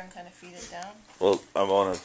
and kind of feed it down. Well, I want to